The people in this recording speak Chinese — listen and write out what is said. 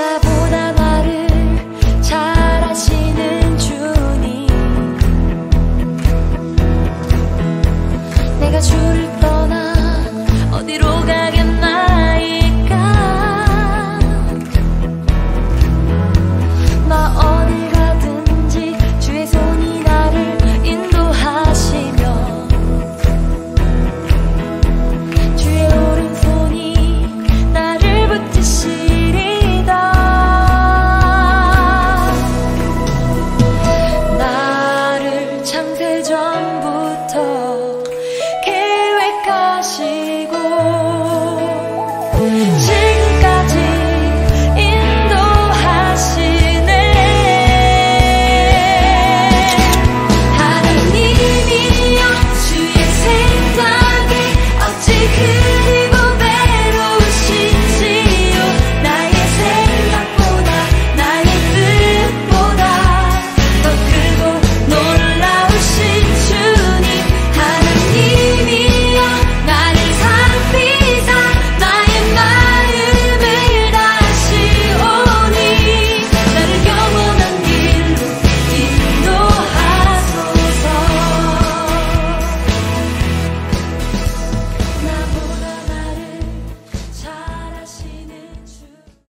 大不大